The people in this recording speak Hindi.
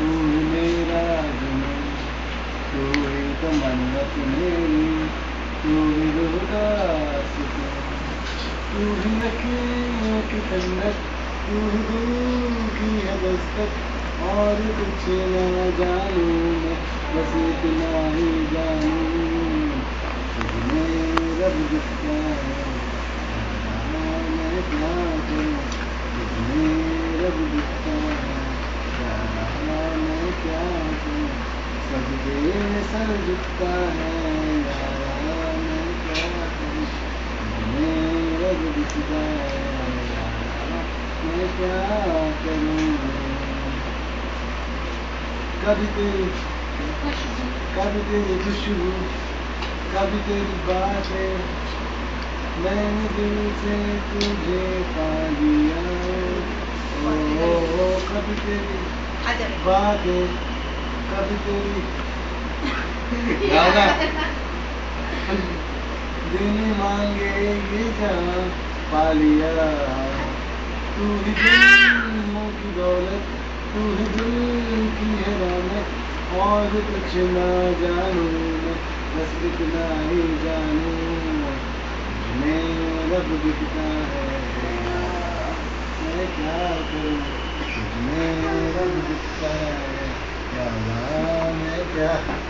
तू मेरा जुनून तू ही तो मन्नत मेरी, तू ही रूह का सुकून तू ही अखियों की ठंडक तू ही दिल की है दस्तक और कुछ ना जानू मैं, बस इतना ही जानू। तुझमें रब दिखता है मैं क्या करूँ तुझमें रब दिखता है मैं क्या करूँ सजदे सर झुकता यारा मैं क्या करूँ तुझमें रब दिखता है कभी तेरी कभी तेरी खुशबू कभी तेरी बातें मैंने दिल से तुझे पा लिया ओ, ओ, ओ कभी तेरी बातें कभी तेरी दिल मांगे ये जहाँ पा तू ही दिलों की दौलत तू ही दिल की है रौनक और कुछ ना जानू मैं, बस इतना ही जानू मैं। रब दिखता है, मैं क्या करूँ? मैं रब दिखता है, क्या मैं क्या